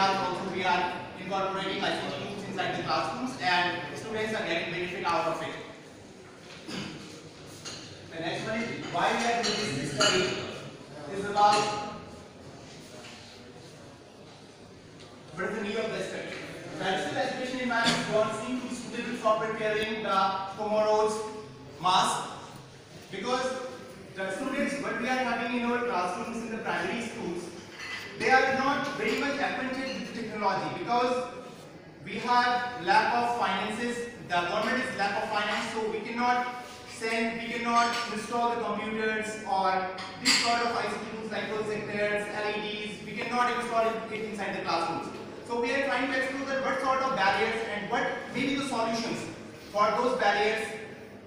also we are incorporating ICT tools inside the classrooms and students are getting benefit out of it. The next one is why we are doing this study is about what is the need of the study. Traditional education environments don't seem to be suitable for preparing the tomorrow's mass because the students what we are having in our classrooms in the primary schools they are not very much acquainted technology because we have lack of finances. The government is lack of finance so we cannot send we cannot install the computers or this sort of ICT tools like projectors LEDs we cannot install it inside the classrooms. So we are trying to explore that what sort of barriers and what may be the solutions for those barriers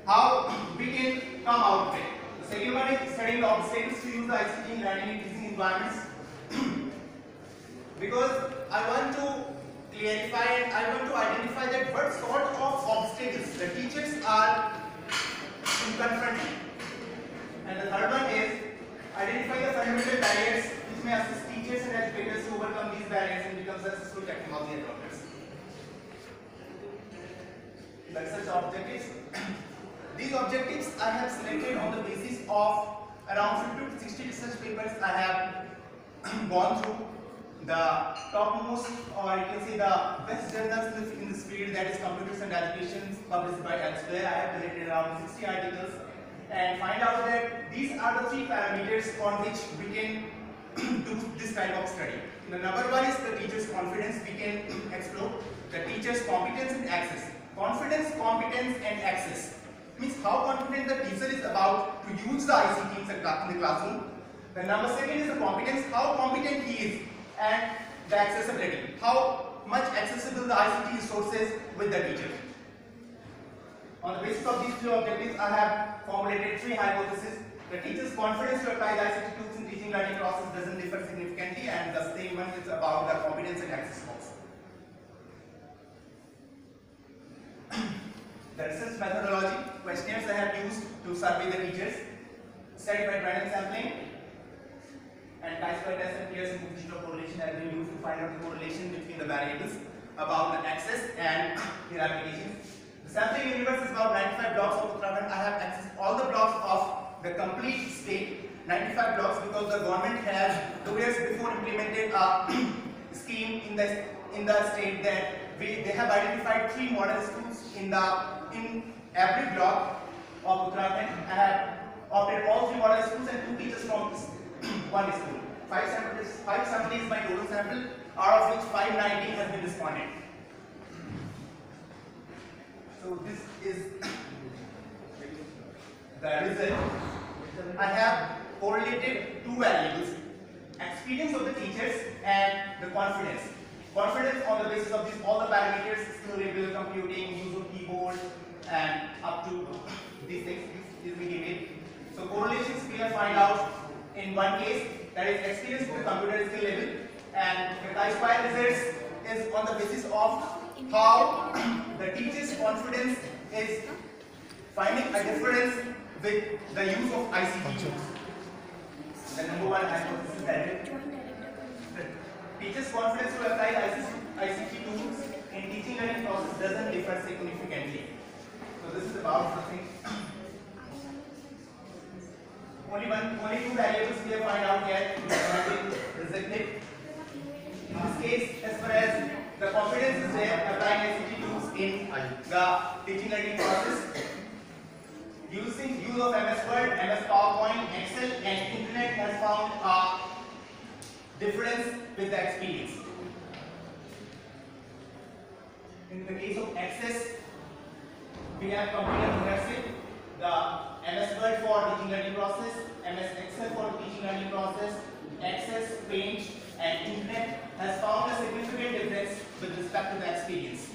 how we can come out of it. The second one is studying the obstacles to use the ICT in learning and teaching environments because I want to clarify and I want to identify that what sort of obstacles the teachers are confronting. And the third one is identify the fundamental barriers which may assist teachers and educators to overcome these barriers and become successful technology adopters. Research objectives. These objectives I have selected on the basis of around 50 to 60 research papers I have gone through the topmost or you can say the best journals in, this field that is computers and education published by Elsevier. I have collected around 60 articles and find out that these are the three parameters on which we can do this type of study. The number one is the teacher's confidence we can explore. The teacher's competence and access. Confidence, competence and access means how confident the teacher is about to use the ICT in the classroom. The number second is the competence, how competent he is and the accessibility. How much accessible the ICT resources with the teacher. On the basis of these two objectives, I have formulated three hypotheses. The teacher's confidence to apply the ICT tools in teaching learning process doesn't differ significantly and the same one is about the competence and access also. the research methodology, questionnaires I have used to survey the teachers, by random sampling, and chi-square test and Pearson coefficient of correlation has been used to find out the correlation between the variables about the access and their application. The sampling universe is about 95 blocks of Uttarakhand. I have accessed all the blocks of the complete state, 95 blocks because the government has two years before implemented a scheme in the in the state that we, they have identified three model schools in the in every block of Uttarakhand. I have opted all three model schools and two teachers from one school. Five samples, five samples my total sample, out of which 590 has been responded. So this is the result. I have correlated two values, experience of the teachers and the confidence. Confidence on the basis of these all the parameters, skill computing, use of keyboard, and up to these things is we given. So correlations we have find out in one case that is experience with computer skill level and the chi-square results is on the basis of how the teacher's confidence is finding a difference with the use of ICT tools. The number one hypothesis that teacher's confidence to apply ICT tools in teaching learning process doesn't differ significantly. So this is about something only one, only two variables we have find out yet been rejected. In this case, as far as the confidence is there, applying tools in the teaching learning process, using use of MS Word, MS PowerPoint, Excel, and Internet has found a difference with the experience. In the case of Access, we have computer progressive, the MS Word for teaching learning process, MS Excel for teaching learning process, Access, Paint and Internet has found a significant difference with respect to the experience.